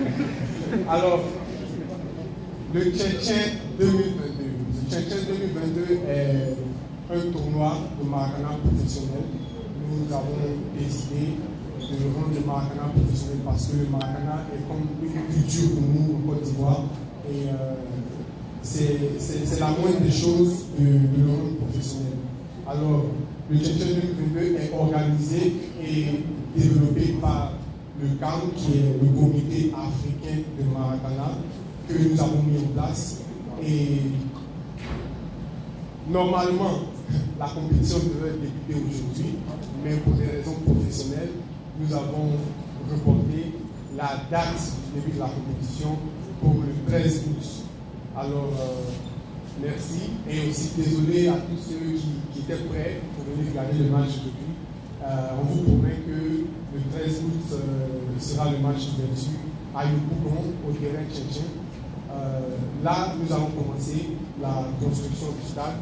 Alors, le Tchétchèn 2022. Le Tchétchèn 2022 est un tournoi de Maracana professionnel. Nous avons décidé de rendre le Maracana professionnel parce que le Maracana est comme une culture pour nous en Côte d'Ivoire. Et euh, c'est la moindre des choses de, de le rendre professionnel. Alors, le Tchétchèn 2022 est organisé et développé par le CAM, qui est le comité africain de Maracana, que nous avons mis en place. Et normalement, la compétition devait débuter aujourd'hui, mais pour des raisons professionnelles, nous avons reporté la date du début de la compétition pour le 13 août. Alors, euh, merci. Et aussi désolé à tous ceux qui, étaient prêts pour venir regarder le match depuis. Euh, on vous promet que le 13 août euh, sera le match d'ouverture à Yopougon, au terrain tchétchèn. là, nous allons commencer la construction du stade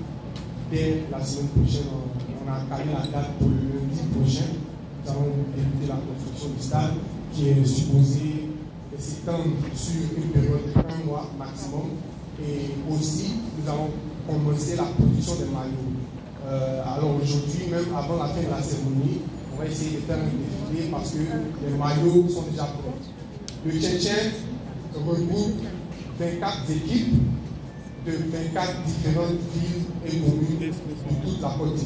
dès la semaine prochaine. On, a calé la date pour le lundi prochain. Nous allons débuter la construction du stade qui est supposé s'étendre sur une période de un mois maximum. Et aussi, nous allons commencer la production des maillots. Euh, alors aujourd'hui, même avant la fin de la cérémonie, on va essayer de faire un défilé parce que les maillots sont déjà prêts. Le Tchétchèn regroupe 24 équipes de 24 différentes villes et communes de toute la Côte